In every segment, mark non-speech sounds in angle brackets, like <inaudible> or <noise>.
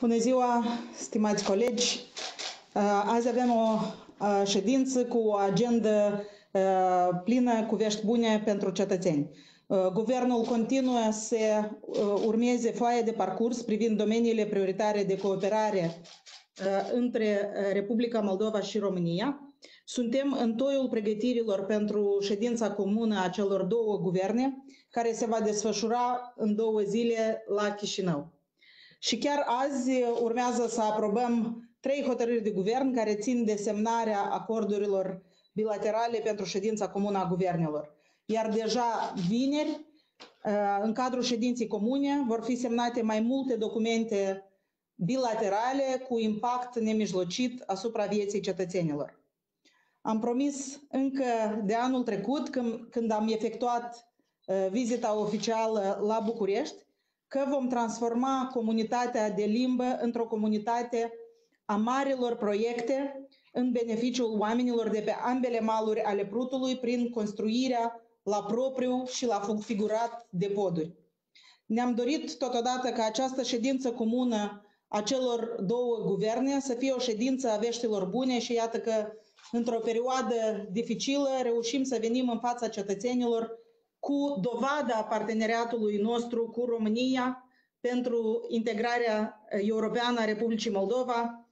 Bună ziua, stimați colegi! Uh, azi avem o uh, ședință cu o agendă uh, plină cu vești bune pentru cetățeni. Guvernul continuă să urmeze foaia de parcurs privind domeniile prioritare de cooperare între Republica Moldova și România. Suntem în toiul pregătirilor pentru ședința comună a celor două guverne, care se va desfășura în două zile la Chișinău. Și chiar azi urmează să aprobăm trei hotărâri de guvern care țin de semnarea acordurilor bilaterale pentru ședința comună a guvernelor. Iar deja vineri, uh, în cadrul ședinței comune, vor fi semnate mai multe documente bilaterale cu impact nemijlocit asupra vieții cetățenilor. Am promis încă de anul trecut, când, când am efectuat uh, vizita oficială la București, că vom transforma comunitatea de limbă într-o comunitate a marilor proiecte în beneficiul oamenilor de pe ambele maluri ale Prutului prin construirea la propriu și la figurat de poduri. Ne-am dorit totodată ca această ședință comună a celor două guverne să fie o ședință a veștilor bune și iată că într-o perioadă dificilă reușim să venim în fața cetățenilor cu dovada parteneriatului nostru cu România pentru integrarea europeană a Republicii Moldova,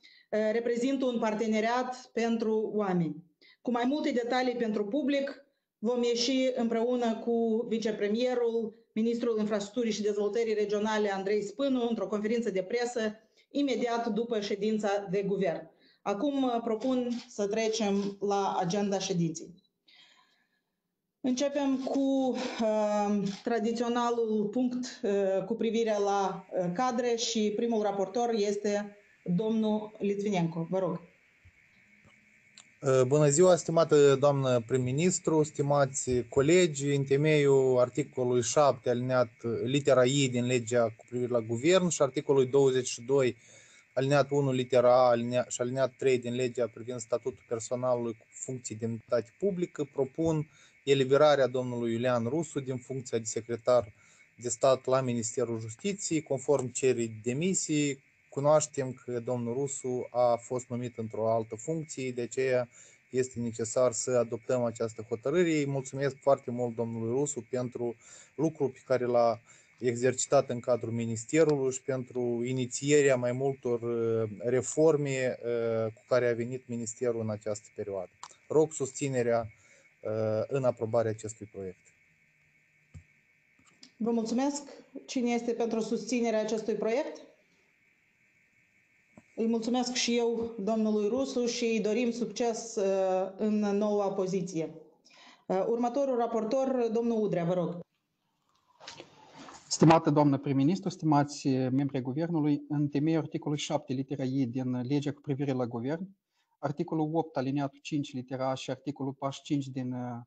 reprezintă un parteneriat pentru oameni. Cu mai multe detalii pentru public, vom ieși împreună cu vicepremierul, ministrul infrastructurii și dezvoltării regionale Andrei Spânu într-o conferință de presă imediat după ședința de guvern. Acum propun să trecem la agenda ședinței. Începem cu uh, tradiționalul punct uh, cu privire la uh, cadre și primul raportor este domnul Litvinenko. Vă rog. Uh, bună ziua, stimată doamnă prim-ministru, stimați colegi, în temeiul articolului 7 alineat litera I din legea cu privire la guvern și articolului 22 alineat 1 litera A alineat, și alineat 3 din legea privind statutul personalului cu funcții de demnitate publică, propun eliberarea domnului Iulian Rusu din funcția de secretar de stat la Ministerul Justiției, conform cerii demisii. Cunoaștem că domnul Rusu a fost numit într-o altă funcție, de aceea este necesar să adoptăm această hotărâre. mulțumesc foarte mult domnului Rusu pentru lucrul pe care l-a exercitat în cadrul Ministerului și pentru inițierea mai multor uh, reforme uh, cu care a venit Ministerul în această perioadă. Rog susținerea Uh, în aprobarea acestui proiect. Vă mulțumesc. Cine este pentru susținerea acestui proiect? Îi mulțumesc și eu domnului Rusu și îi dorim succes uh, în noua poziție. Uh, următorul raportor, domnul Udrea, vă rog. Stimată doamnă prim-ministru, stimați membrii Guvernului, în temeiul articolului 7, litera I din legea cu privire la Guvern, articolul 8, aliniatul 5, litera A și articolul 45 din uh,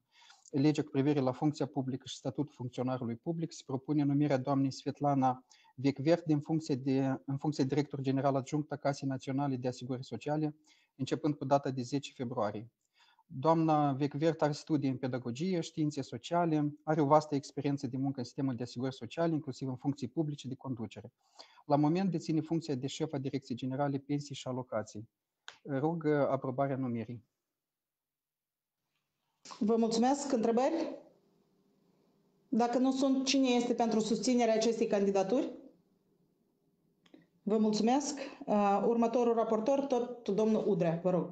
legea cu privire la funcția publică și statutul funcționarului public, se propune numirea doamnei Svetlana Vecvert din funcție de, în funcție de director general adjunct a Casei Naționale de Asigurări Sociale, începând cu data de 10 februarie. Doamna Vecvert are studii în pedagogie, științe sociale, are o vastă experiență de muncă în sistemul de asigurări sociale, inclusiv în funcții publice de conducere. La moment deține funcția de șef a Direcției Generale Pensii și Alocații. Rog uh, aprobarea numirii. Vă mulțumesc. Întrebări? Dacă nu sunt, cine este pentru susținerea acestei candidaturi? Vă mulțumesc. Uh, următorul raportor, tot domnul Udrea, vă rog.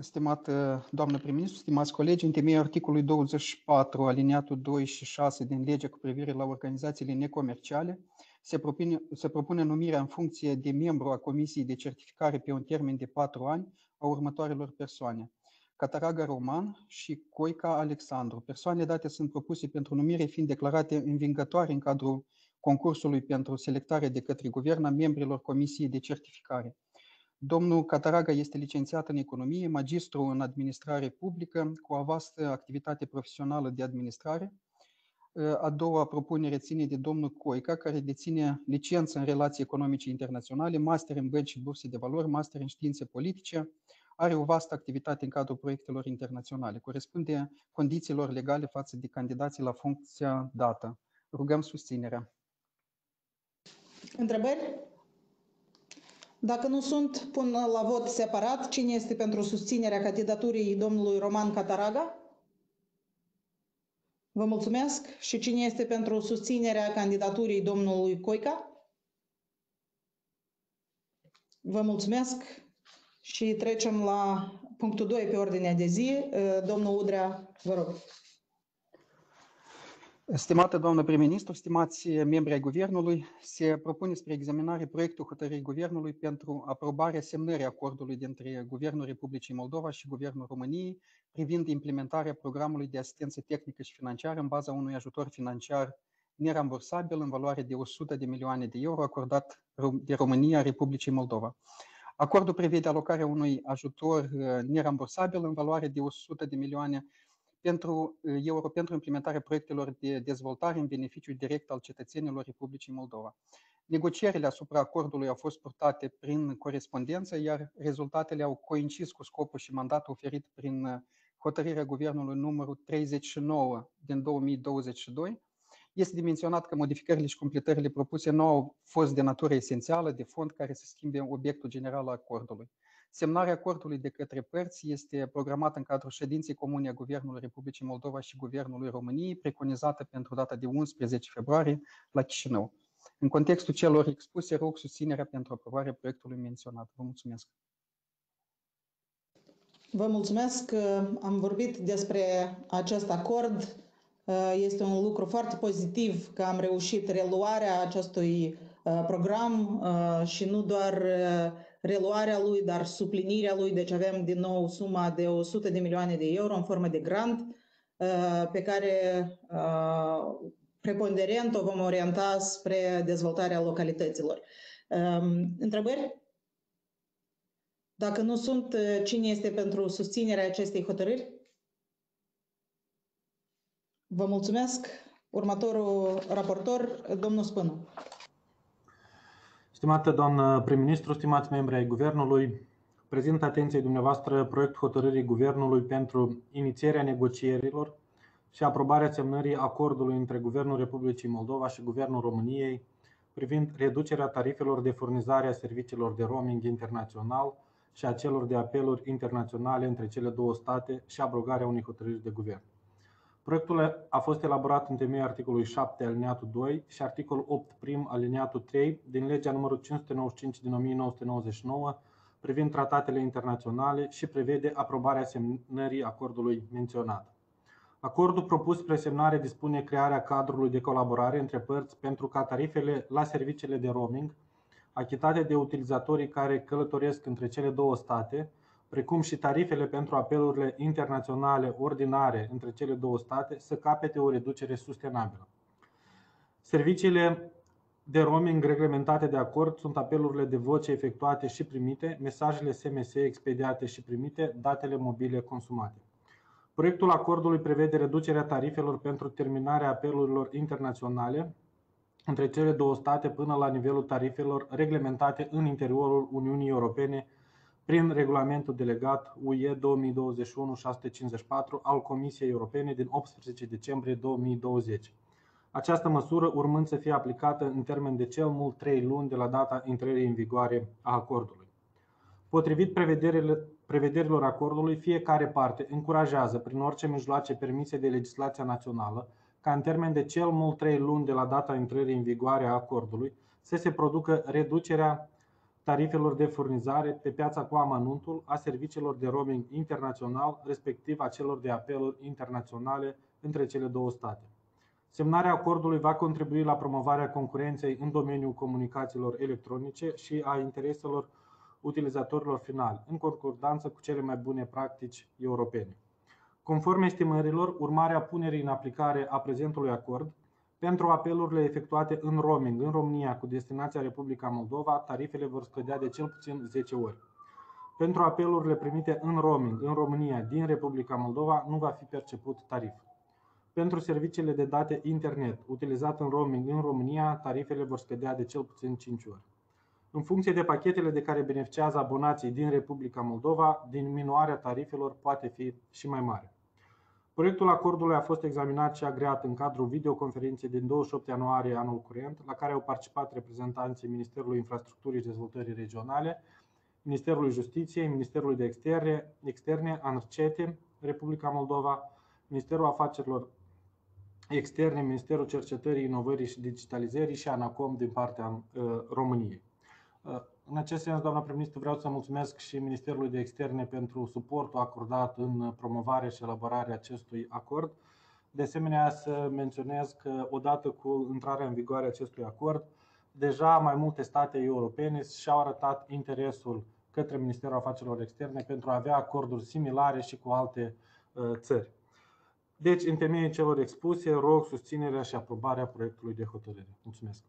Stimată doamnă prim-ministru, stimați colegi, în temeiul articolului 24, aliniatul 2 și 6 din legea cu privire la organizațiile necomerciale, se propune, se propune numirea în funcție de membru a Comisiei de Certificare pe un termen de patru ani a următoarelor persoane. Cataraga Roman și Coica Alexandru. Persoanele date sunt propuse pentru numire fiind declarate învingătoare în cadrul concursului pentru selectare de către guvern a membrilor Comisiei de Certificare. Domnul Cataraga este licențiat în economie, magistru în administrare publică, cu o vastă activitate profesională de administrare, a doua propunere ține de domnul Coica, care deține licență în relații economice internaționale, master în bănci și burse de valori, master în științe politice, are o vastă activitate în cadrul proiectelor internaționale, corespunde condițiilor legale față de candidații la funcția dată. Rugăm susținerea. Întrebări? Dacă nu sunt, pun la vot separat. Cine este pentru susținerea candidaturii domnului Roman Cataraga? Vă mulțumesc. Și cine este pentru susținerea candidaturii domnului Coica? Vă mulțumesc. Și trecem la punctul 2 pe ordinea de zi. Domnul Udrea, vă rog. Stimată doamnă prim-ministru, stimați membri ai Guvernului, se propune spre examinare proiectul hotărârii Guvernului pentru aprobarea semnării acordului dintre Guvernul Republicii Moldova și Guvernul României privind implementarea programului de asistență tehnică și financiară în baza unui ajutor financiar nerambursabil în valoare de 100 de milioane de euro acordat de România Republicii Moldova. Acordul prevede alocarea unui ajutor nerambursabil în valoare de 100 de milioane pentru euro pentru implementarea proiectelor de dezvoltare în beneficiu direct al cetățenilor Republicii Moldova. Negocierile asupra acordului au fost purtate prin corespondență, iar rezultatele au coincis cu scopul și mandatul oferit prin hotărârea Guvernului numărul 39 din 2022. Este dimensionat că modificările și completările propuse nu au fost de natură esențială, de fond, care să schimbe obiectul general al acordului. Semnarea acordului de către părți este programată în cadrul ședinței comune a Guvernului Republicii Moldova și Guvernului României, preconizată pentru data de 11 februarie la Chișinău. În contextul celor expuse, rog susținerea pentru aprobarea proiectului menționat. Vă mulțumesc! Vă mulțumesc! Am vorbit despre acest acord. Este un lucru foarte pozitiv că am reușit reluarea acestui program și nu doar reluarea lui, dar suplinirea lui. Deci avem din nou suma de 100 de milioane de euro în formă de grant pe care preponderent o vom orienta spre dezvoltarea localităților. Întrebări? Dacă nu sunt, cine este pentru susținerea acestei hotărâri? Vă mulțumesc. Următorul raportor, domnul Spânu. Stimată doamnă prim-ministru, stimați membri ai Guvernului, prezint atenției dumneavoastră proiectul hotărârii Guvernului pentru inițierea negocierilor și aprobarea semnării acordului între Guvernul Republicii Moldova și Guvernul României privind reducerea tarifelor de furnizare a serviciilor de roaming internațional și a celor de apeluri internaționale între cele două state și abrogarea unei hotărâri de guvern. Proiectul a fost elaborat în temeiul articolului 7 alineatul 2 și articolul 8 prim alineatul 3 din legea numărul 595 din 1999 privind tratatele internaționale și prevede aprobarea semnării acordului menționat. Acordul propus spre semnare dispune crearea cadrului de colaborare între părți pentru ca tarifele la serviciile de roaming achitate de utilizatorii care călătoresc între cele două state precum și tarifele pentru apelurile internaționale ordinare între cele două state, să capete o reducere sustenabilă. Serviciile de roaming reglementate de acord sunt apelurile de voce efectuate și primite, mesajele SMS expediate și primite, datele mobile consumate. Proiectul acordului prevede reducerea tarifelor pentru terminarea apelurilor internaționale între cele două state până la nivelul tarifelor reglementate în interiorul Uniunii Europene prin regulamentul delegat UE 2021-654 al Comisiei Europene din 18 decembrie 2020. Această măsură urmând să fie aplicată în termen de cel mult 3 luni de la data intrării în vigoare a acordului. Potrivit prevederilor acordului, fiecare parte încurajează prin orice mijloace permise de legislația națională ca în termen de cel mult 3 luni de la data intrării în vigoare a acordului să se producă reducerea tarifelor de furnizare pe piața cu amănuntul a serviciilor de roaming internațional, respectiv a celor de apeluri internaționale între cele două state. Semnarea acordului va contribui la promovarea concurenței în domeniul comunicațiilor electronice și a intereselor utilizatorilor finali, în concordanță cu cele mai bune practici europene. Conform estimărilor, urmarea punerii în aplicare a prezentului acord, pentru apelurile efectuate în roaming în România cu destinația Republica Moldova, tarifele vor scădea de cel puțin 10 ori. Pentru apelurile primite în roaming în România din Republica Moldova nu va fi perceput tarif. Pentru serviciile de date internet utilizate în roaming în România, tarifele vor scădea de cel puțin 5 ori. În funcție de pachetele de care beneficiază abonații din Republica Moldova, diminuarea tarifelor poate fi și mai mare. Proiectul acordului a fost examinat și agreat în cadrul videoconferinței din 28 ianuarie anul curent, la care au participat reprezentanții Ministerului Infrastructurii și Dezvoltării Regionale, Ministerului Justiției, Ministerului de Externe, Externe ANRCETE, Republica Moldova, Ministerul Afacerilor Externe, Ministerul Cercetării, Inovării și Digitalizării și ANACOM din partea uh, României. Uh, în acest sens, doamna prim-ministru, vreau să mulțumesc și Ministerului de Externe pentru suportul acordat în promovarea și elaborarea acestui acord. De asemenea, să menționez că odată cu intrarea în vigoare acestui acord, deja mai multe state europene și-au arătat interesul către Ministerul Afacerilor Externe pentru a avea acorduri similare și cu alte uh, țări. Deci, în temeiul celor expuse, rog susținerea și aprobarea proiectului de hotărâre. Mulțumesc!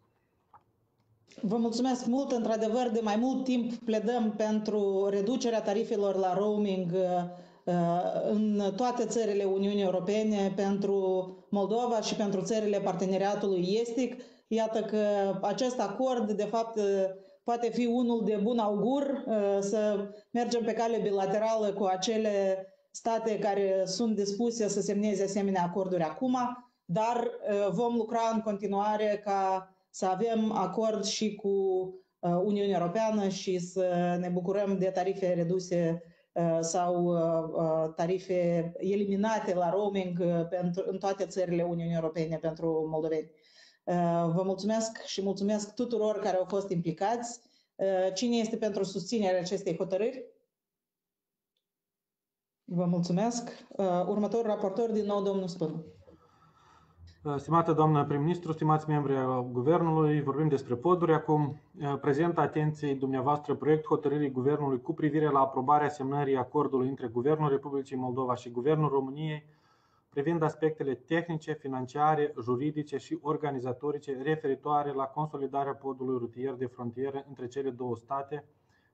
Vă mulțumesc mult. Într-adevăr, de mai mult timp pledăm pentru reducerea tarifelor la roaming uh, în toate țările Uniunii Europene, pentru Moldova și pentru țările parteneriatului estic. Iată că acest acord, de fapt, uh, poate fi unul de bun augur, uh, să mergem pe cale bilaterală cu acele state care sunt dispuse să semneze asemenea acorduri acum, dar vom lucra în continuare ca să avem acord și cu uh, Uniunea Europeană și să ne bucurăm de tarife reduse uh, sau uh, tarife eliminate la roaming pentru, în toate țările Uniunii Europene pentru moldoveni. Vă mulțumesc și mulțumesc tuturor care au fost implicați. Cine este pentru susținerea acestei hotărâri? Vă mulțumesc. Următorul raportor, din nou, domnul Spânu. Uh, stimată doamnă prim-ministru, stimați membri ai Guvernului, vorbim despre poduri acum. Uh, prezent atenției dumneavoastră proiect hotărârii Guvernului cu privire la aprobarea semnării acordului între Guvernul Republicii Moldova și Guvernul României privind aspectele tehnice, financiare, juridice și organizatorice referitoare la consolidarea podului rutier de frontieră între cele două state,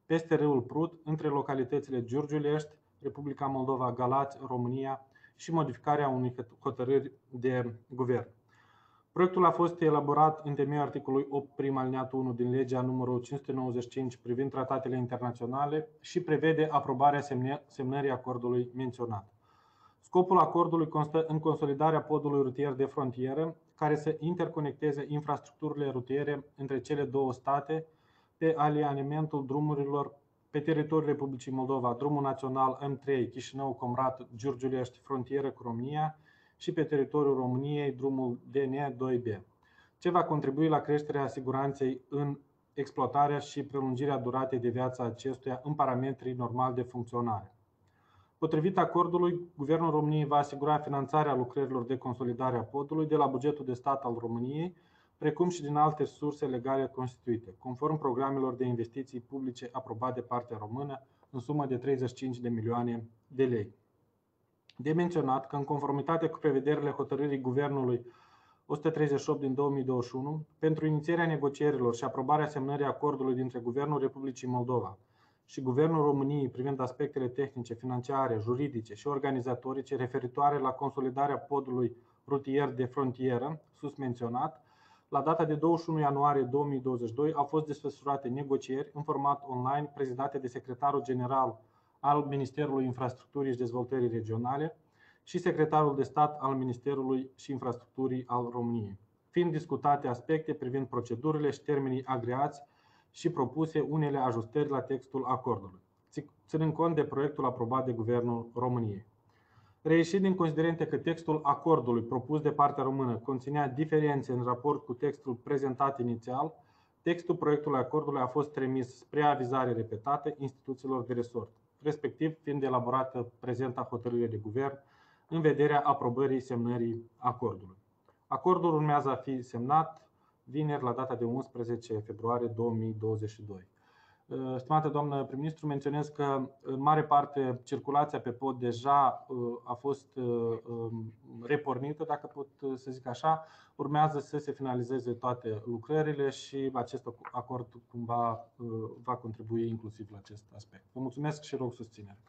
peste râul Prut, între localitățile Giurgiulești, Republica Moldova, Galați, România și modificarea unui hotărâri de guvern. Proiectul a fost elaborat în temeiul articolului 8 prim alineatul 1 din legea numărul 595 privind tratatele internaționale și prevede aprobarea semnării acordului menționat. Scopul acordului constă în consolidarea podului rutier de frontieră, care să interconecteze infrastructurile rutiere între cele două state pe alianimentul drumurilor pe teritoriul Republicii Moldova, drumul național M3 Chișinău-Comrat, Giurgiulești, frontieră cu România și pe teritoriul României, drumul DN2B, ce va contribui la creșterea siguranței în exploatarea și prelungirea duratei de viață a acestuia în parametrii normali de funcționare. Potrivit acordului, Guvernul României va asigura finanțarea lucrărilor de consolidare a podului de la bugetul de stat al României precum și din alte surse legale constituite, conform programelor de investiții publice aprobate de partea română în sumă de 35 de milioane de lei. De menționat că, în conformitate cu prevederile hotărârii Guvernului 138 din 2021, pentru inițierea negocierilor și aprobarea semnării acordului dintre Guvernul Republicii Moldova și Guvernul României privind aspectele tehnice, financiare, juridice și organizatorice referitoare la consolidarea podului rutier de frontieră, sus menționat, la data de 21 ianuarie 2022 au fost desfășurate negocieri în format online prezidate de secretarul general al Ministerului Infrastructurii și Dezvoltării Regionale și secretarul de stat al Ministerului și Infrastructurii al României, fiind discutate aspecte privind procedurile și termenii agreați și propuse unele ajustări la textul acordului, ținând cont de proiectul aprobat de Guvernul României. Reieșit din considerente că textul acordului propus de partea română conținea diferențe în raport cu textul prezentat inițial, textul proiectului acordului a fost trimis spre avizare repetată instituțiilor de resort, respectiv fiind elaborată prezenta hotărâre de guvern în vederea aprobării semnării acordului. Acordul urmează a fi semnat vineri la data de 11 februarie 2022. Uh, stimată doamnă prim-ministru, menționez că în mare parte circulația pe pod deja uh, a fost uh, um, repornită, dacă pot să zic așa. Urmează să se finalizeze toate lucrările și acest acord cumva va contribui inclusiv la acest aspect. Vă mulțumesc și rog susținere.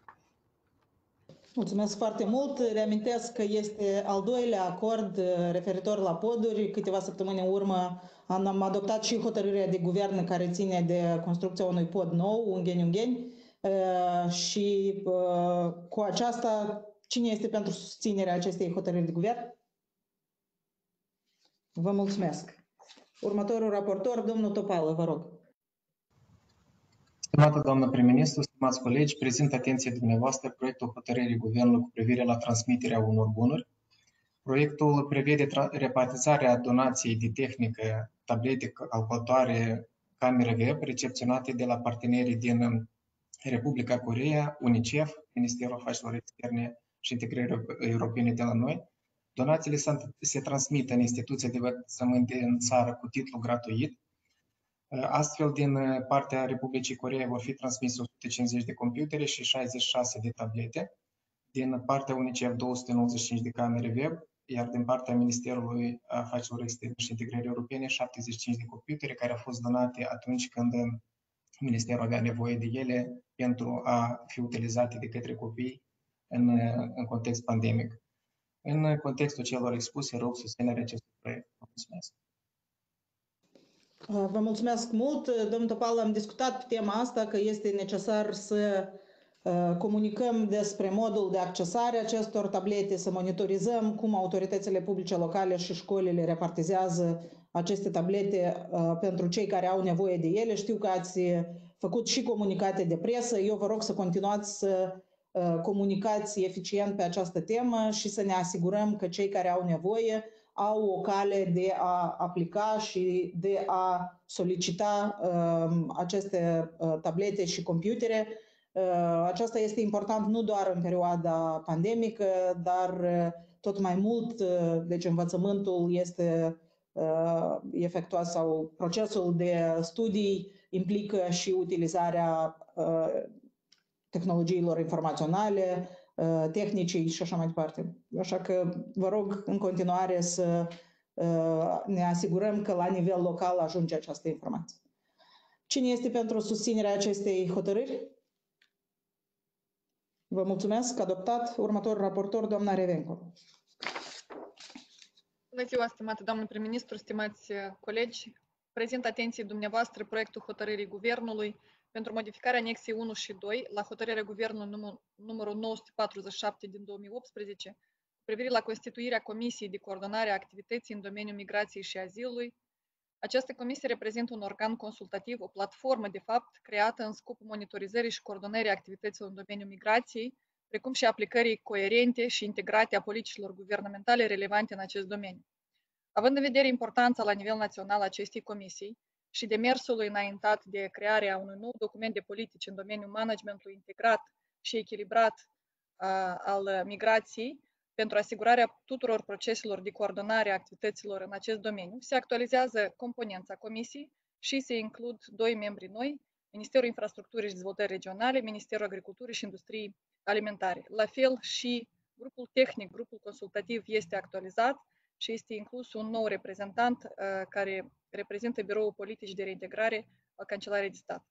Mulțumesc foarte mult. Reamintesc că este al doilea acord referitor la poduri. Câteva săptămâni în urmă am adoptat și hotărârea de guvern care ține de construcția unui pod nou, Ungheni-Ungheni, uh, și uh, cu aceasta Cine este pentru susținerea acestei hotărâri de guvern? Vă mulțumesc. Următorul raportor, domnul Topală, vă rog. Stimată doamnă prim-ministru, stimați colegi, prezint atenției dumneavoastră proiectul hotărârii Guvernului cu privire la transmiterea unor bunuri. Proiectul prevede repartizarea donației de tehnică, tablete, calculatoare, camere web recepționate de la partenerii din Republica Coreea, UNICEF, Ministerul Afacerilor Externe și Integrării Europene de la noi. Donațiile se transmit în instituții de învățământ din țară cu titlu gratuit, Astfel, din partea Republicii Coreea vor fi transmise 150 de computere și 66 de tablete, din partea UNICEF 295 de camere web, iar din partea Ministerului Afacerilor Externe și Integrării Europene 75 de computere care au fost donate atunci când Ministerul avea nevoie de ele pentru a fi utilizate de către copii în, în context pandemic. În contextul celor expuse, rog susținerea acestui proiect. Mulțumesc! Vă mulțumesc mult. Domnul Topal, am discutat pe tema asta că este necesar să comunicăm despre modul de accesare acestor tablete, să monitorizăm cum autoritățile publice locale și școlile repartizează aceste tablete pentru cei care au nevoie de ele. Știu că ați făcut și comunicate de presă. Eu vă rog să continuați să comunicați eficient pe această temă și să ne asigurăm că cei care au nevoie au o cale de a aplica și de a solicita uh, aceste uh, tablete și computere. Uh, aceasta este important nu doar în perioada pandemică, dar uh, tot mai mult, uh, deci învățământul este uh, efectuat sau procesul de studii implică și utilizarea uh, tehnologiilor informaționale, Uh, tehnicii și așa mai departe. Așa că vă rog în continuare să uh, ne asigurăm că la nivel local ajunge această informație. Cine este pentru susținerea acestei hotărâri? Vă mulțumesc. Adoptat. Următorul raportor, doamna Revenco. Bună ziua, stimată doamnă prim-ministru, stimați uh, colegi. Prezint atenției dumneavoastră proiectul hotărârii Guvernului pentru modificarea anexei 1 și 2 la hotărârea Guvernului număr, numărul 947 din 2018 cu privire la constituirea Comisiei de Coordonare a Activității în domeniul migrației și azilului. Această comisie reprezintă un organ consultativ, o platformă, de fapt, creată în scopul monitorizării și coordonării activităților în domeniul migrației, precum și aplicării coerente și integrate a politicilor guvernamentale relevante în acest domeniu. Având în vedere importanța la nivel național a acestei comisii, și demersul înaintat de crearea unui nou document de politici în domeniul managementului integrat și echilibrat uh, al migrației pentru asigurarea tuturor proceselor de coordonare a activităților în acest domeniu, se actualizează componența comisiei și se includ doi membri noi, Ministerul Infrastructurii și Dezvoltării Regionale, Ministerul Agriculturii și Industriei Alimentare. La fel și grupul tehnic, grupul consultativ este actualizat și este inclus un nou reprezentant uh, care reprezintă Biroul Politic de Reintegrare al Cancelariei de Stat.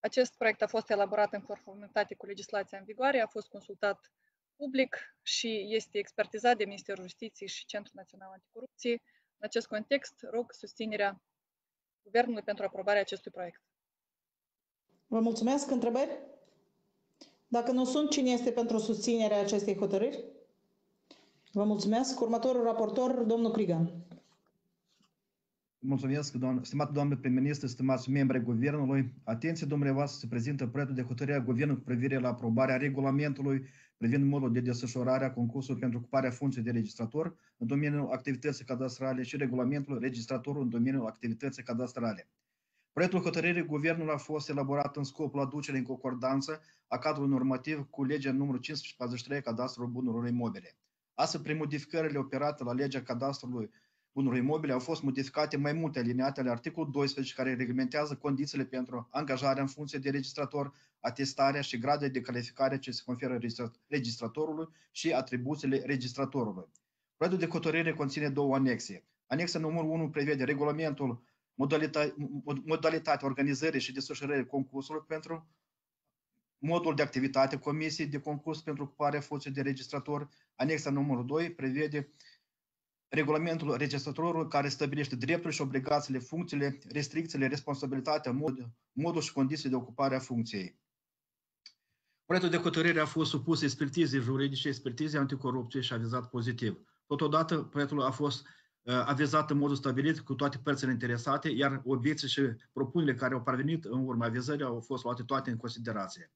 Acest proiect a fost elaborat în conformitate cu legislația în vigoare, a fost consultat public și este expertizat de Ministerul Justiției și Centrul Național Anticorupție. În acest context, rog susținerea Guvernului pentru aprobarea acestui proiect. Vă mulțumesc. Întrebări? Dacă nu sunt, cine este pentru susținerea acestei hotărâri? Vă mulțumesc. Următorul raportor, domnul Crigan. Mulțumesc, doamnă, stimată doamnă prim-ministru, stimați membri ai Guvernului. Atenție, dumneavoastră, se prezintă proiectul de hotărâre a Guvernului cu privire la aprobarea regulamentului privind modul de desfășurare a concursului pentru ocuparea funcției de registrator în domeniul activității cadastrale și regulamentul registratorul în domeniul activității cadastrale. Proiectul hotărârii Guvernului a fost elaborat în scopul aducerii în concordanță a cadrului normativ cu legea numărul 543 Cadastrul Bunurilor Imobile. Astfel, prin modificările operate la legea cadastrului bunurilor imobile au fost modificate mai multe alineate ale articolului 12 care reglementează condițiile pentru angajarea în funcție de registrator, atestarea și gradele de calificare ce se conferă registratorului și atribuțiile registratorului. Proiectul de hotărâre conține două anexe. Anexa numărul 1 prevede regulamentul modalitatea organizării și desfășurării concursului pentru modul de activitate comisiei de concurs pentru ocuparea funcției de registrator. Anexa numărul 2 prevede regulamentul registratorului care stabilește drepturile și obligațiile, funcțiile, restricțiile, responsabilitatea, mod, modul și condiții de ocupare a funcției. Proiectul de hotărâre a fost supus expertizei juridice, expertizei anticorupție și avizat pozitiv. Totodată, proiectul a fost uh, avizat în modul stabilit cu toate părțile interesate, iar obiecții și propunerile care au parvenit în urma avizării au fost luate toate în considerație.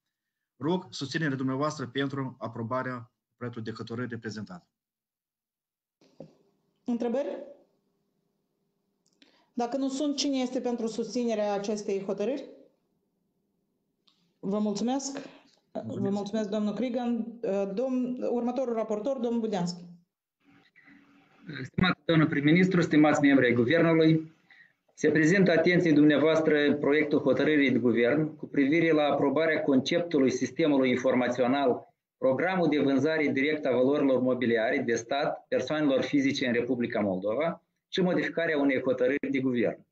Rog susținerea dumneavoastră pentru aprobarea proiectului de hotărâre prezentat. Întrebări? Dacă nu sunt, cine este pentru susținerea acestei hotărâri? Vă mulțumesc. Vă mulțumesc, domnul Crigan. Domn, următorul raportor, domnul Budeanski. Stimați domnul prim-ministru, stimați membri ai Guvernului, se prezintă atenției dumneavoastră proiectul hotărârii de guvern cu privire la aprobarea conceptului sistemului informațional Programul de vânzare directă a valorilor mobiliare de stat persoanelor fizice în Republica Moldova și modificarea unei hotărâri de guvern.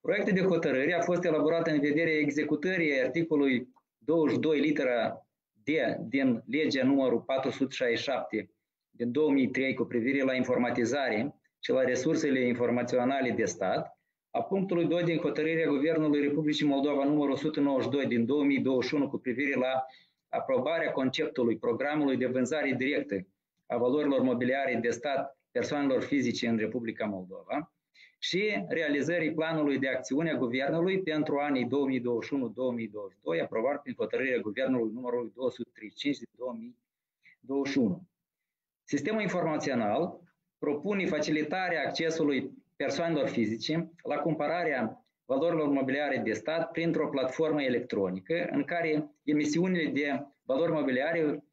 Proiectul de hotărâre a fost elaborat în vederea executării articolului 22 litera D din legea numărul 467 din 2003 cu privire la informatizare și la resursele informaționale de stat, a punctului 2 din hotărârea Guvernului Republicii Moldova numărul 192 din 2021 cu privire la aprobarea conceptului programului de vânzare directă a valorilor mobiliare de stat persoanelor fizice în Republica Moldova și realizării planului de acțiune a Guvernului pentru anii 2021-2022, aprobat prin hotărârea Guvernului numărul 235 din 2021. Sistemul informațional propune facilitarea accesului persoanelor fizice la cumpărarea valorilor mobiliare de stat printr-o platformă electronică în care emisiunile de valori mobiliare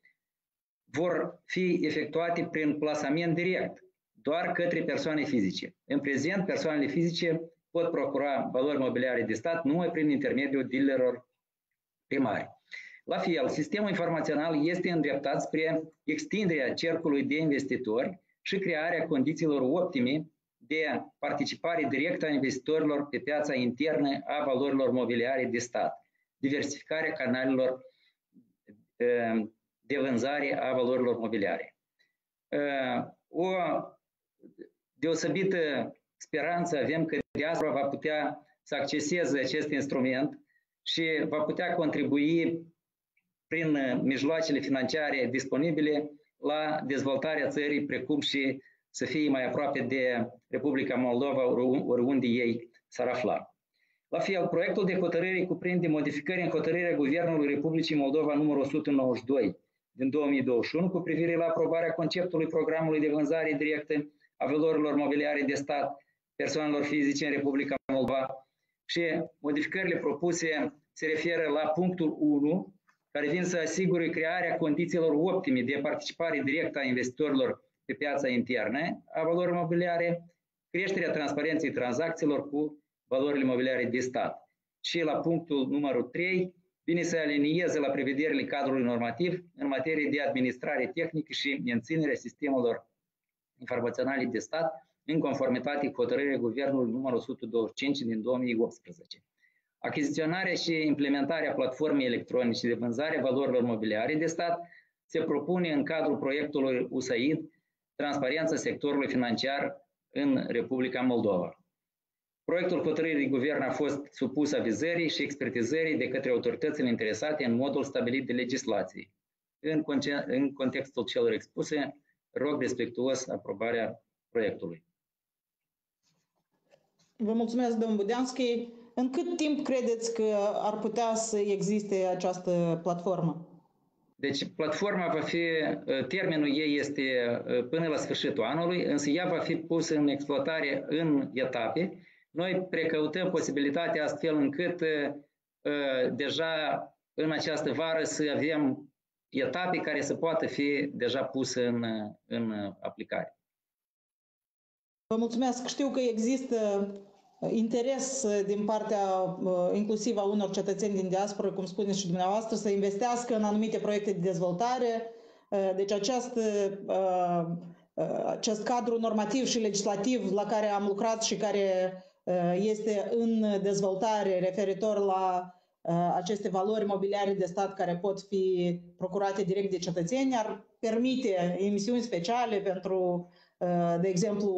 vor fi efectuate prin plasament direct, doar către persoane fizice. În prezent, persoanele fizice pot procura valori mobiliare de stat numai prin intermediul dealerilor primari. La fel, sistemul informațional este îndreptat spre extinderea cercului de investitori și crearea condițiilor optime de participare directă a investitorilor pe piața internă a valorilor mobiliare de stat, diversificarea canalelor ehm, de vânzare a valorilor mobiliare. Ehm, o deosebită speranță avem că diaspora va putea să acceseze acest instrument și va putea contribui prin mijloacele financiare disponibile la dezvoltarea țării, precum și să fie mai aproape de Republica Moldova, oriunde ei s-ar afla. La fel, proiectul de hotărâre cuprinde modificări în hotărârea Guvernului Republicii Moldova numărul 192 din 2021 cu privire la aprobarea conceptului programului de vânzare directă a valorilor mobiliare de stat persoanelor fizice în Republica Moldova și modificările propuse se referă la punctul 1, care vin să asigure crearea condițiilor optime de participare directă a investitorilor pe piața internă a valorilor mobiliare, creșterea transparenței tranzacțiilor cu valorile mobiliare de stat. Și la punctul numărul 3, vine să alinieze la prevederile cadrului normativ în materie de administrare tehnică și menținerea sistemelor informaționale de stat în conformitate cu hotărârea Guvernului numărul 125 din 2018. Achiziționarea și implementarea platformei electronice de vânzare a valorilor mobiliare de stat se propune în cadrul proiectului USAID Transparența sectorului financiar în Republica Moldova. Proiectul hotărârii de guvern a fost supus avizării și expertizării de către autoritățile interesate în modul stabilit de legislație. În, în contextul celor expuse, rog respectuos aprobarea proiectului. Vă mulțumesc, domnul Budeanski. În cât timp credeți că ar putea să existe această platformă? Deci platforma va fi, ă, termenul ei este ă, până la sfârșitul anului, însă ea va fi pusă în exploatare în etape. Noi precăutăm posibilitatea astfel încât ă, deja în această vară să avem etape care să poată fi deja puse în, în aplicare. Vă mulțumesc. Știu că există interes uh, din partea uh, inclusiv a unor cetățeni din diaspora, cum spuneți și dumneavoastră, să investească în anumite proiecte de dezvoltare. Uh, deci acest, acest cadru normativ și legislativ la care am lucrat și care este în dezvoltare referitor la aceste valori mobiliare de stat care pot fi procurate direct de cetățeni ar permite emisiuni speciale pentru de exemplu,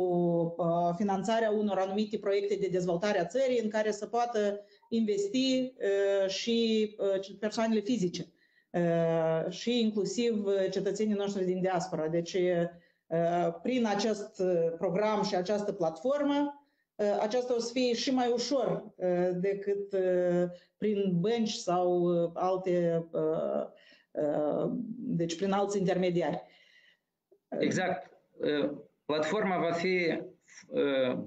uh, finanțarea unor anumite proiecte de dezvoltare a țării în care să poată investi uh, și uh, persoanele fizice. uh, și inclusiv cetățenii noștri din diaspora. Deci, uh, prin acest program și această platformă, aceasta o să fie și mai ușor decât prin bănci sau alte, deci prin alți intermediari. Exact. Platforma va fi,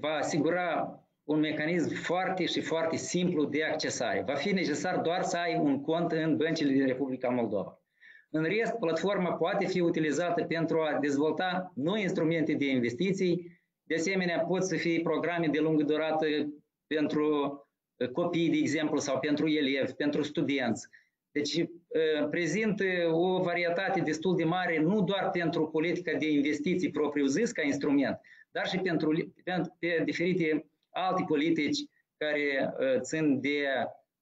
va asigura un mecanism foarte și foarte simplu de accesare. Va fi necesar doar să ai un cont în băncile din Republica Moldova. În rest, platforma poate fi utilizată pentru a dezvolta noi instrumente de investiții. De asemenea, pot să fie programe de lungă durată pentru copii, de exemplu, sau pentru elevi, pentru studenți. Deci prezintă o varietate destul de mare, nu doar pentru politica de investiții propriu-zis ca instrument, dar și pentru, pentru pe diferite alte politici care uh, țin de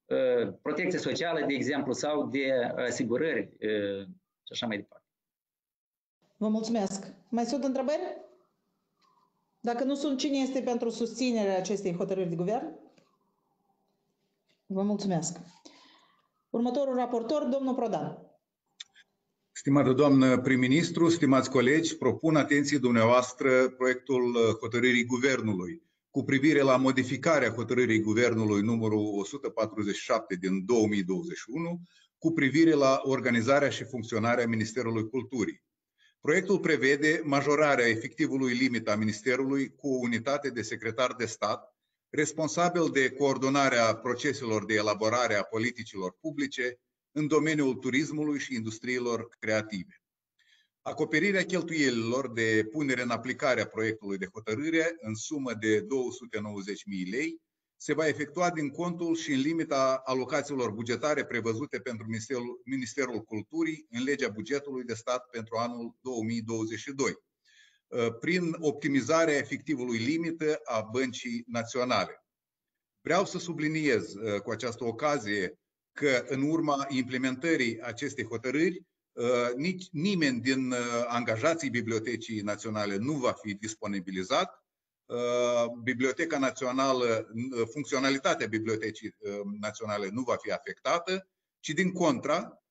uh, protecție socială, de exemplu, sau de asigurări uh, și așa mai departe. Vă mulțumesc. Mai sunt întrebări? Dacă nu sunt, cine este pentru susținerea acestei hotărâri de guvern? Vă mulțumesc. Următorul raportor, domnul Prodan. Stimată doamnă prim-ministru, stimați colegi, propun atenției dumneavoastră proiectul hotărârii Guvernului cu privire la modificarea hotărârii Guvernului numărul 147 din 2021 cu privire la organizarea și funcționarea Ministerului Culturii. Proiectul prevede majorarea efectivului limit a Ministerului cu o unitate de secretar de stat responsabil de coordonarea proceselor de elaborare a politicilor publice în domeniul turismului și industriilor creative. Acoperirea cheltuielilor de punere în aplicare a proiectului de hotărâre în sumă de 290.000 lei se va efectua din contul și în limita alocațiilor bugetare prevăzute pentru Ministerul, Ministerul Culturii în legea bugetului de stat pentru anul 2022, uh, prin optimizarea efectivului limită a băncii naționale. Vreau să subliniez uh, cu această ocazie că în urma implementării acestei hotărâri, Uh, nici nimeni din uh, angajații Bibliotecii Naționale nu va fi disponibilizat. Uh, Biblioteca Națională, funcționalitatea Bibliotecii Naționale nu va fi afectată, ci din contra,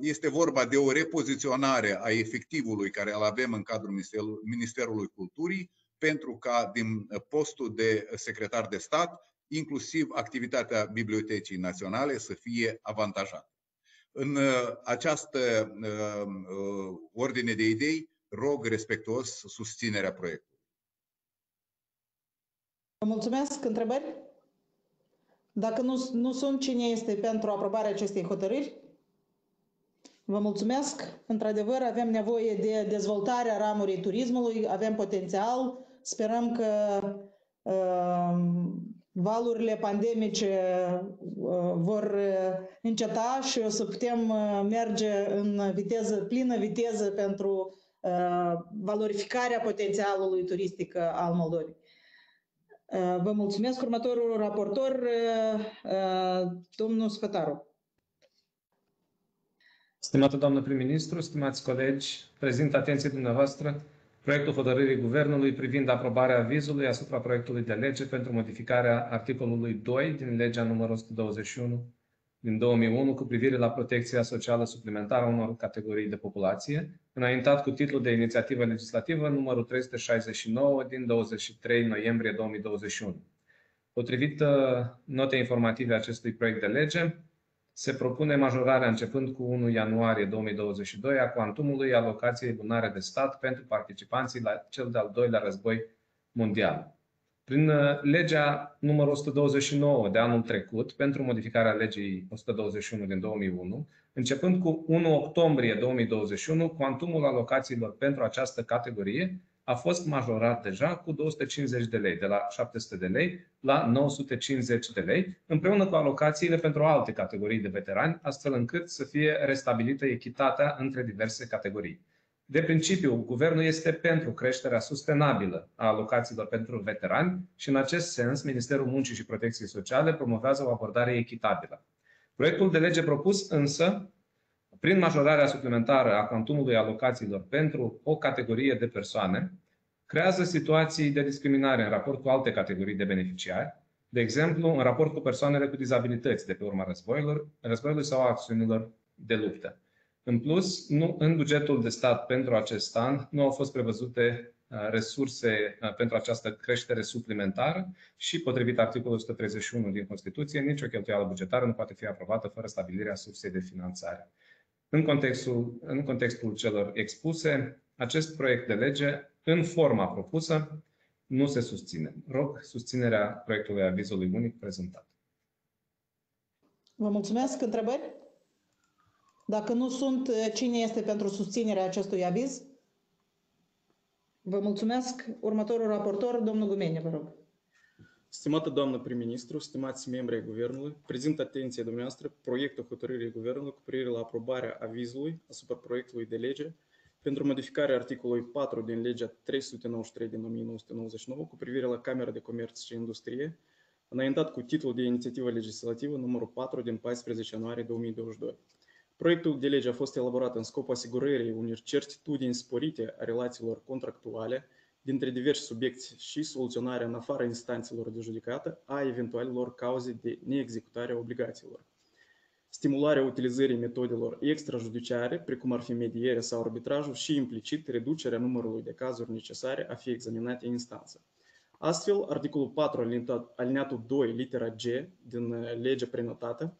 este vorba de o repoziționare a efectivului care îl avem în cadrul Ministerului Culturii pentru ca din postul de secretar de stat, inclusiv activitatea Bibliotecii Naționale să fie avantajată. În uh, această uh, uh, ordine de idei, rog respectuos susținerea proiectului. Vă mulțumesc. Întrebări? Dacă nu, nu sunt, cine este pentru aprobarea acestei hotărâri? Vă mulțumesc. Într-adevăr, avem nevoie de dezvoltarea ramurii turismului, avem potențial. Sperăm că uh, valurile pandemice uh, vor uh, înceta și o să putem uh, merge în viteză, plină viteză pentru valorificarea potențialului turistic al Moldovei. Vă mulțumesc. Următorul raportor, domnul Spătaru. Stimată doamnă prim-ministru, stimați colegi, prezint atenție dumneavoastră proiectul hotărârii Guvernului privind aprobarea avizului asupra proiectului de lege pentru modificarea articolului 2 din legea numărul 121 din 2001 cu privire la protecția socială suplimentară a unor categorii de populație, înaintat cu titlul de inițiativă legislativă numărul 369 din 23 noiembrie 2021. Potrivit uh, notei informative acestui proiect de lege, se propune majorarea începând cu 1 ianuarie 2022 a cuantumului alocației lunare de stat pentru participanții la cel de-al doilea război mondial. Prin uh, legea numărul 129 de anul trecut, pentru modificarea legii 121 din 2001, începând cu 1 octombrie 2021, cuantumul alocațiilor pentru această categorie a fost majorat deja cu 250 de lei, de la 700 de lei la 950 de lei, împreună cu alocațiile pentru alte categorii de veterani, astfel încât să fie restabilită echitatea între diverse categorii. De principiu, guvernul este pentru creșterea sustenabilă a alocațiilor pentru veterani și în acest sens Ministerul Muncii și Protecției Sociale promovează o abordare echitabilă. Proiectul de lege propus însă prin majorarea suplimentară a cantumului alocațiilor pentru o categorie de persoane, creează situații de discriminare în raport cu alte categorii de beneficiari, de exemplu, în raport cu persoanele cu dizabilități de pe urma războiilor, războiului sau acțiunilor de luptă. În plus, nu, în bugetul de stat pentru acest an nu au fost prevăzute uh, resurse uh, pentru această creștere suplimentară și, potrivit articolului 131 din Constituție, nicio cheltuială bugetară nu poate fi aprobată fără stabilirea sursei de finanțare. În contextul, în contextul celor expuse, acest proiect de lege, în forma propusă, nu se susține. Rog susținerea proiectului avizului unic prezentat. Vă mulțumesc. Întrebări? Dacă nu sunt, cine este pentru susținerea acestui aviz? Vă mulțumesc. Următorul raportor, domnul Gumenie, vă rog. Stimată doamnă prim-ministru, stimați membri ai Guvernului, prezint atenție dumneavoastră proiectul hotărârii Guvernului cu privire la aprobarea avizului asupra proiectului de lege pentru modificarea articolului 4 din legea 393 din 1999 cu privire la Camera de Comerț și Industrie, înaintat cu titlul de inițiativă legislativă numărul 4 din 14 ianuarie 2022. Proiectul de lege a fost elaborat în scopul asigurării unor certitudini sporite a relațiilor contractuale dintre diversi subiecti și soluționarea în afara instanțelor de judecată a eventualelor cauze de neexecutare a obligațiilor. Stimularea utilizării metodelor extrajudiciare, precum ar fi medierea sau arbitrajul și implicit reducerea numărului de cazuri necesare a fi examinate în instanță. Astfel, articolul 4 alineatul 2, litera G din legea prenotată,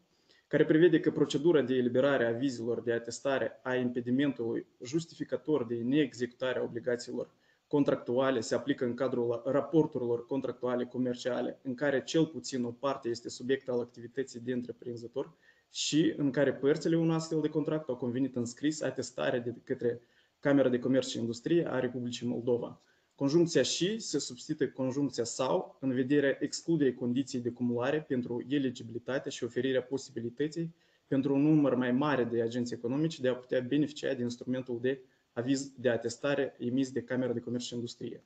care prevede că procedura de eliberare a vizelor de atestare a impedimentului justificator de neexecutare a obligațiilor contractuale se aplică în cadrul raporturilor contractuale comerciale în care cel puțin o parte este subiect al activității de întreprinzător și în care părțile unui astfel de contract au convenit în scris atestarea de către Camera de Comerț și Industrie a Republicii Moldova. Conjuncția și se substituie conjuncția sau în vederea excluderii condiției de cumulare pentru eligibilitate și oferirea posibilității pentru un număr mai mare de agenți economici de a putea beneficia de instrumentul de aviz de atestare emis de Camera de Comerț și Industrie.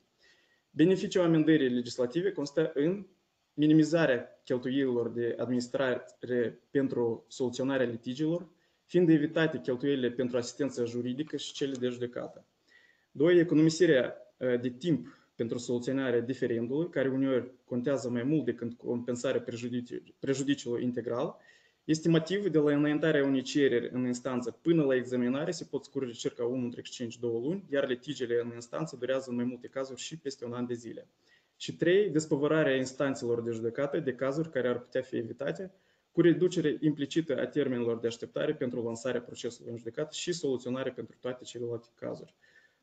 Beneficiul amendării legislative constă în minimizarea cheltuielilor de administrare pentru soluționarea litigiilor, fiind evitate cheltuielile pentru asistență juridică și cele de judecată. Doi, economisirea de timp pentru soluționarea diferendului, care uneori contează mai mult decât compensarea prejudiciului integral, Estimativ de la înaintarea unei cereri în instanță până la examinare se pot scurge circa 1,5-2 luni, iar litigiile în instanță durează în mai multe cazuri și peste un an de zile. Și 3. Despăvărarea instanțelor de judecată de cazuri care ar putea fi evitate, cu reducere implicită a termenilor de așteptare pentru lansarea procesului în judecată și soluționare pentru toate celelalte cazuri.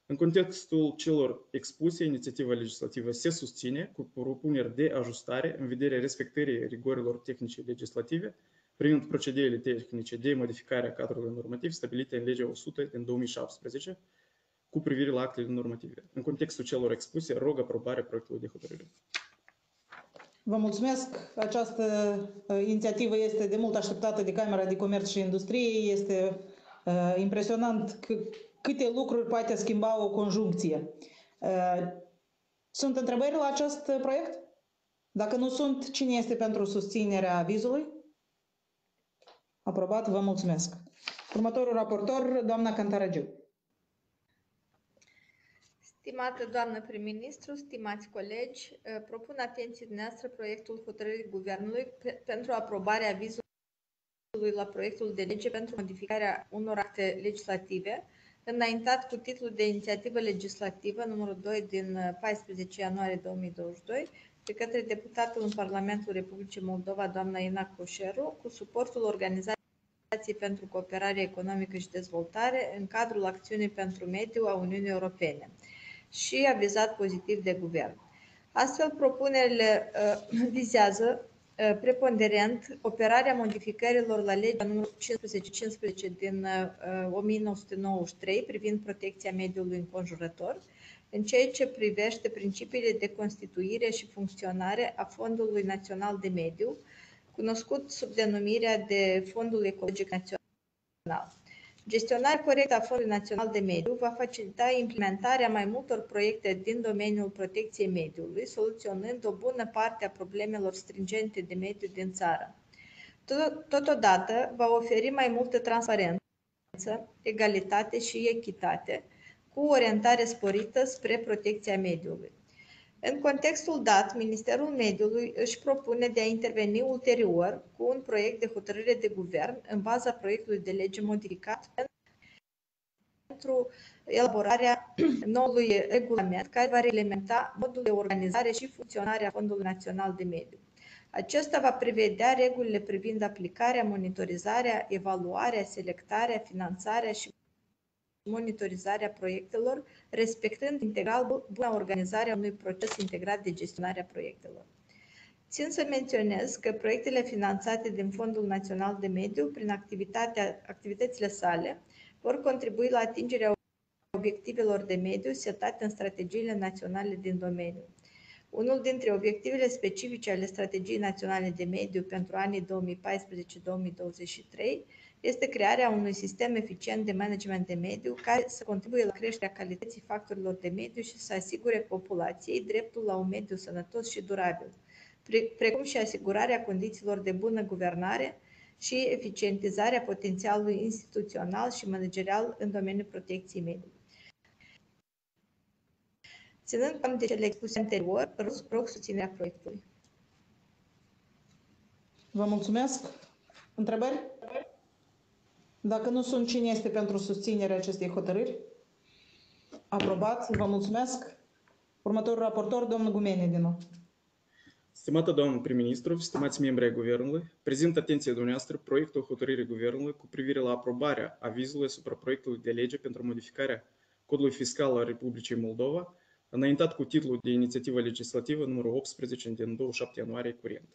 În contextul celor expuse, inițiativa legislativă se susține cu propuneri de ajustare în vederea respectării rigorilor tehnice legislative, privind procedeile tehnice de modificare a cadrului normativ stabilite în legea 100 din 2017 cu privire la actele normative. În contextul celor expuse, rog aprobarea proiectului de hotărâre. Vă mulțumesc. Această uh, inițiativă este de mult așteptată de Camera de Comerț și Industrie. Este uh, impresionant că, câte lucruri poate schimba o conjuncție. Uh, sunt întrebări la acest proiect? Dacă nu sunt, cine este pentru susținerea avizului? Aprobat, vă mulțumesc. Următorul raportor, doamna Cantaragiu. Stimată doamnă prim-ministru, stimați colegi, eh, propun atenție dumneavoastră proiectul hotărârii Guvernului pe, pentru aprobarea avizului la proiectul de lege pentru modificarea unor acte legislative, înaintat cu titlul de inițiativă legislativă numărul 2 din 14 eh, ianuarie 2022 de către deputatul în Parlamentul Republicii Moldova, doamna Ina Coșeru, cu suportul Organizației pentru Cooperare Economică și Dezvoltare în cadrul Acțiunii pentru Mediu a Uniunii Europene și avizat pozitiv de guvern. Astfel, propunerile uh, <clears throat> vizează uh, preponderent operarea modificărilor la legea numărul 1515 din uh, 1993 privind protecția mediului înconjurător, în ceea ce privește principiile de constituire și funcționare a Fondului Național de Mediu, cunoscut sub denumirea de Fondul Ecologic Național. Gestionarea corectă a Fondului Național de Mediu va facilita implementarea mai multor proiecte din domeniul protecției mediului, soluționând o bună parte a problemelor stringente de mediu din țară. Totodată, va oferi mai multă transparență, egalitate și echitate, cu orientare sporită spre protecția mediului. În contextul dat, Ministerul Mediului își propune de a interveni ulterior cu un proiect de hotărâre de guvern în baza proiectului de lege modificat pentru elaborarea noului regulament care va reglementa modul de organizare și funcționare a Fondului Național de Mediu. Acesta va prevedea regulile privind aplicarea, monitorizarea, evaluarea, selectarea, finanțarea și monitorizarea proiectelor, respectând integral buna organizare a unui proces integrat de gestionare a proiectelor. Țin să menționez că proiectele finanțate din Fondul Național de Mediu, prin activitatea, activitățile sale, vor contribui la atingerea obiectivelor de mediu setate în strategiile naționale din domeniu. Unul dintre obiectivele specifice ale Strategiei Naționale de Mediu pentru anii 2014-2023 este crearea unui sistem eficient de management de mediu care să contribuie la creșterea calității factorilor de mediu și să asigure populației dreptul la un mediu sănătos și durabil, precum și asigurarea condițiilor de bună guvernare și eficientizarea potențialului instituțional și managerial în domeniul protecției mediului. Ținând cont de cele expuse anterior, rog susținerea proiectului. Vă mulțumesc. Întrebări? Dacă nu sunt, cine este pentru susținerea acestei hotărâri? Aprobat. Vă mulțumesc. Următorul raportor, domnul Gumeni, din nou. Stimată doamnă prim-ministru, stimați membri ai Guvernului, prezint atenție dumneavoastră proiectul hotărârii Guvernului cu privire la aprobarea avizului asupra proiectului de lege pentru modificarea codului fiscal al Republicii Moldova, înaintat cu titlul de inițiativă legislativă numărul 18 din 27 ianuarie curent.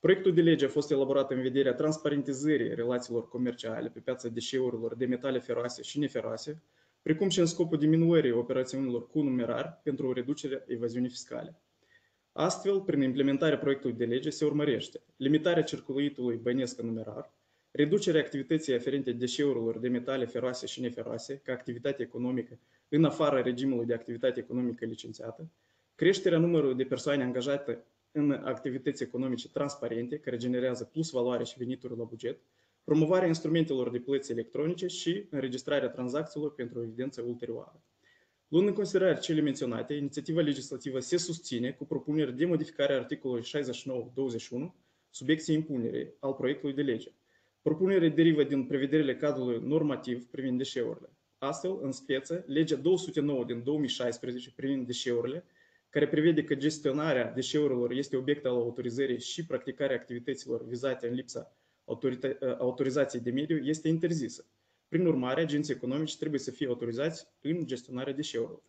Proiectul de lege a fost elaborat în vederea transparentizării relațiilor comerciale pe piața deșeurilor de metale feroase și neferoase, precum și în scopul diminuării operațiunilor cu numerar pentru reducerea evaziunii fiscale. Astfel, prin implementarea proiectului de lege se urmărește limitarea circuitului bănesc numerar, reducerea activității aferente deșeurilor de metale feroase și neferoase ca activitate economică în afara regimului de activitate economică licențiată, creșterea numărului de persoane angajate în activități economice transparente care generează plus valoare și venituri la buget, promovarea instrumentelor de plăți electronice și înregistrarea tranzacțiilor pentru evidență ulterioară. Luând în considerare cele menționate, inițiativa legislativă se susține cu propuneri de modificare a articolului 69.21, subiecție impunere al proiectului de lege. Propunerea derivă din prevederile cadrului normativ privind deșeurile. Astfel, în speță, legea 209 din 2016 privind deșeurile, care prevede că gestionarea deșeurilor este obiect al autorizării și practicarea activităților vizate în lipsa autorizației de mediu, este interzisă. Prin urmare, agenții economici trebuie să fie autorizați în gestionarea deșeurilor.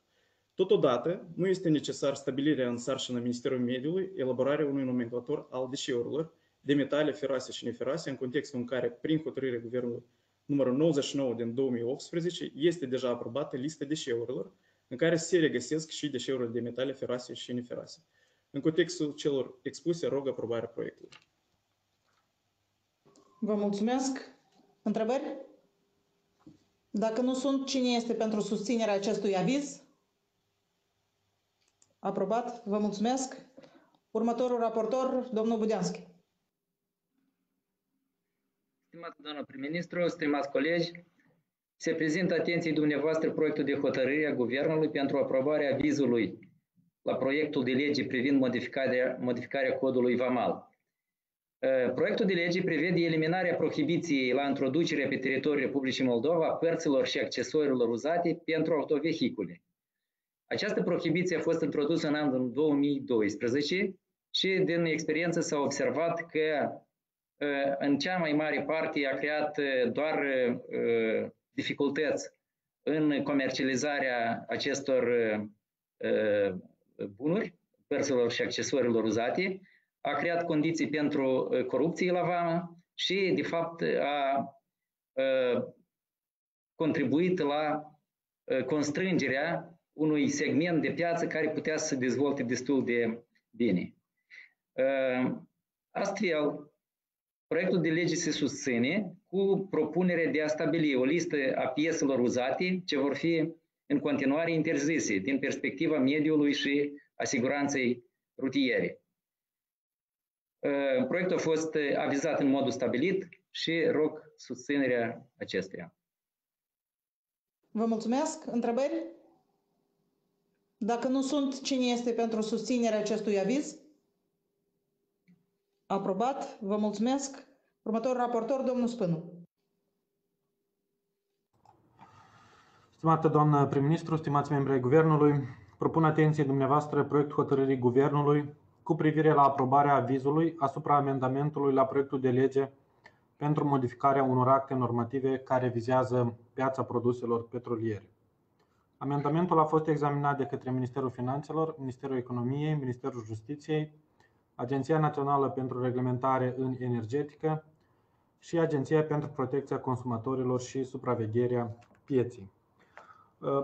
Totodată, nu este necesar stabilirea în sarcină Ministerului Mediului elaborarea unui nomenclator al deșeurilor de metale feroase și neferoase, în contextul în care, prin hotărârea Guvernului numărul 99 din 2018, este deja aprobată lista deșeurilor, în care se regăsesc și deșeurile de metale feroase și neferoase. În contextul celor expuse, rog aprobarea proiectului. Vă mulțumesc. Întrebări? Dacă nu sunt, cine este pentru susținerea acestui aviz? Aprobat. Vă mulțumesc. Următorul raportor, domnul Budeanschi. Stimată doamnă prim-ministru, stimați colegi, se prezintă atenției dumneavoastră proiectul de hotărâre a Guvernului pentru aprobarea avizului la proiectul de lege privind modificarea, modificarea codului VAMAL. Uh, proiectul de lege prevede eliminarea prohibiției la introducerea pe teritoriul Republicii Moldova a părților și accesoriilor uzate pentru autovehicule. Această prohibiție a fost introdusă în anul 2012 și din experiență s-a observat că uh, în cea mai mare parte a creat uh, doar dificultăți în comercializarea acestor bunuri, părților și accesoriilor uzate, a creat condiții pentru uh, corupție la vamă și, de fapt, a uh, contribuit la uh, constrângerea unui segment de piață care putea să se dezvolte destul de bine. Astfel, proiectul de lege se susține cu propunerea de a stabili o listă a pieselor uzate ce vor fi în continuare interzise din perspectiva mediului și a siguranței rutiere. Uh, proiectul a fost uh, avizat în modul stabilit și rog susținerea acestuia. Vă mulțumesc. Întrebări? Dacă nu sunt, cine este pentru susținerea acestui aviz? Aprobat. Vă mulțumesc. Următorul raportor, domnul Spânu. Stimată doamnă prim-ministru, stimați membri ai Guvernului, propun atenției dumneavoastră proiectul hotărârii Guvernului cu privire la aprobarea avizului asupra amendamentului la proiectul de lege pentru modificarea unor acte normative care vizează piața produselor petroliere. Amendamentul a fost examinat de către Ministerul Finanțelor, Ministerul Economiei, Ministerul Justiției, Agenția Națională pentru Reglementare în Energetică și Agenția pentru Protecția Consumatorilor și Supravegherea Pieții.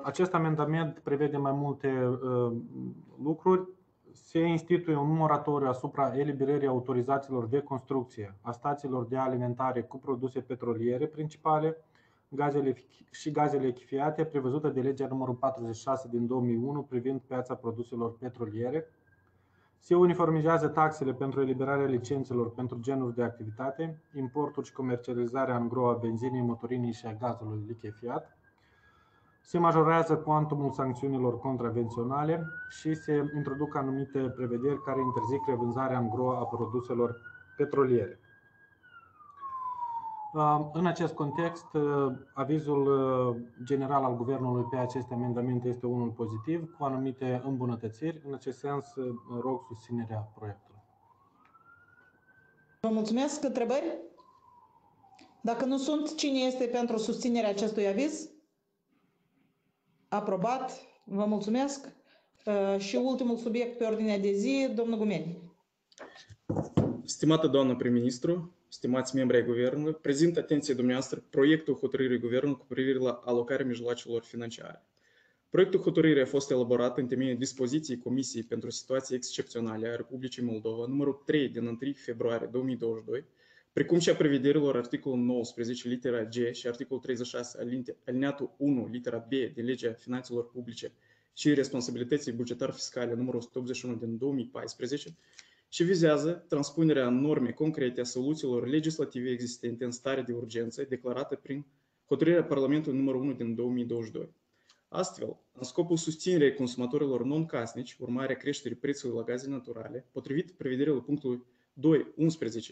Acest amendament prevede mai multe uh, lucruri. Se instituie un moratoriu asupra eliberării autorizațiilor de construcție a stațiilor de alimentare cu produse petroliere principale gazele și gazele echifiate prevăzută de legea numărul 46 din 2001 privind piața produselor petroliere. Se uniformizează taxele pentru eliberarea licențelor pentru genuri de activitate, importul și comercializarea în gro a benzinei, motorinei și a gazului lichefiat. Se majorează cuantumul sancțiunilor contravenționale și se introduc anumite prevederi care interzic revânzarea în gro a produselor petroliere. În acest context, avizul general al Guvernului pe aceste amendamente este unul pozitiv, cu anumite îmbunătățiri. În acest sens, rog susținerea proiectului. Vă mulțumesc. Întrebări? Dacă nu sunt, cine este pentru susținerea acestui aviz? Aprobat. Vă mulțumesc. Și ultimul subiect pe ordinea de zi, domnul Gumeni. Stimată doamnă prim-ministru, stimați membri ai Guvernului, prezint atenție dumneavoastră proiectul hotărârii Guvernului cu privire la alocarea mijloacelor financiare. Proiectul hotărârii a fost elaborat în temeiul dispoziției Comisiei pentru situații excepționale a Republicii Moldova, numărul 3 din 1 februarie 2022, precum și a prevederilor articolul 19, litera G și articolul 36, alineatul 1, litera B din Legea Finanțelor Publice și responsabilității bugetare fiscale numărul 181 din 2014, și vizează transpunerea în norme concrete a soluțiilor legislative existente în stare de urgență declarată prin hotărârea Parlamentului numărul 1 din 2022. Astfel, în scopul susținerii consumatorilor non-casnici, urmarea creșterii prețului la gaze naturale, potrivit prevederilor punctului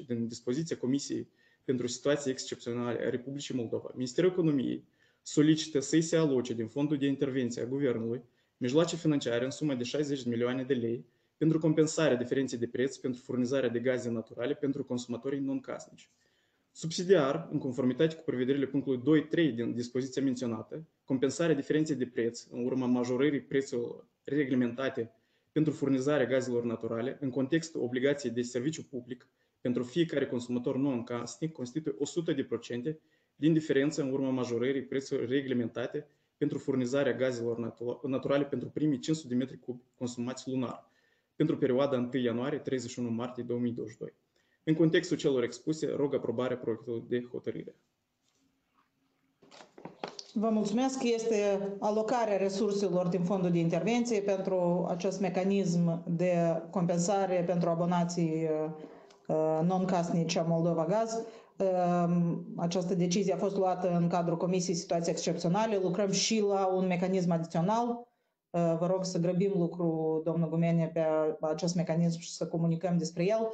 2.11 din dispoziția Comisiei pentru situații excepționale a Republicii Moldova, Ministerul Economiei solicită să-i se aloce din fondul de intervenție a Guvernului mijloace financiare în sumă de 60 de milioane de lei pentru compensarea diferenței de preț pentru furnizarea de gaze naturale pentru consumatorii non-casnici. Subsidiar, în conformitate cu prevederile punctului 2.3 din dispoziția menționată, compensarea diferenței de preț în urma majorării prețurilor reglementate pentru furnizarea gazelor naturale în contextul obligației de serviciu public pentru fiecare consumator non-casnic constituie 100% din diferență în urma majorării prețurilor reglementate pentru furnizarea gazelor naturale pentru primii 500 de metri cub consumați lunar, pentru perioada 1 ianuarie-31 martie 2022. În contextul celor expuse, rog aprobarea proiectului de hotărâre. Vă mulțumesc. Este alocarea resurselor din fondul de intervenție pentru acest mecanism de compensare pentru abonații non-casnici a Moldova Gaz. Această decizie a fost luată în cadrul Comisiei Situații Excepționale. Lucrăm și la un mecanism adițional Vă rog să grăbim lucru, domnul Gumenie, pe acest mecanism și să comunicăm despre el.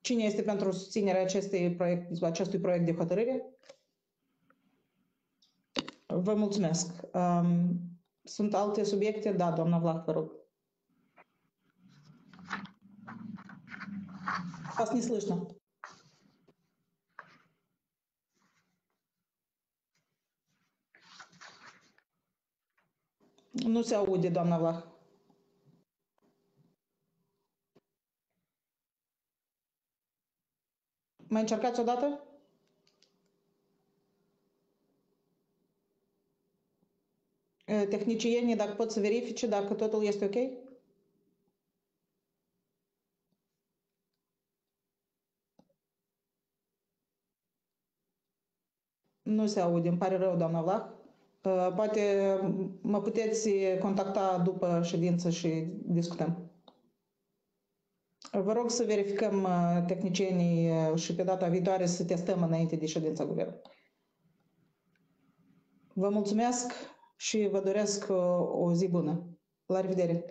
Cine este pentru susținerea acestui proiect, acestui proiect de hotărâre? Vă mulțumesc. Sunt alte subiecte? Da, doamna Vlah, vă rog. Вас не слышно. Nu se aude, doamna Vlah. Mai încercați o dată? Tehnicienii, dacă pot să verifice dacă totul este ok? Nu se aude, îmi pare rău, doamna Vlah. Poate mă puteți contacta după ședință și discutăm. Vă rog să verificăm tehnicienii și pe data viitoare să testăm înainte de ședința guvernului. Vă mulțumesc. și vă doresc uh, o zi bună. La revedere!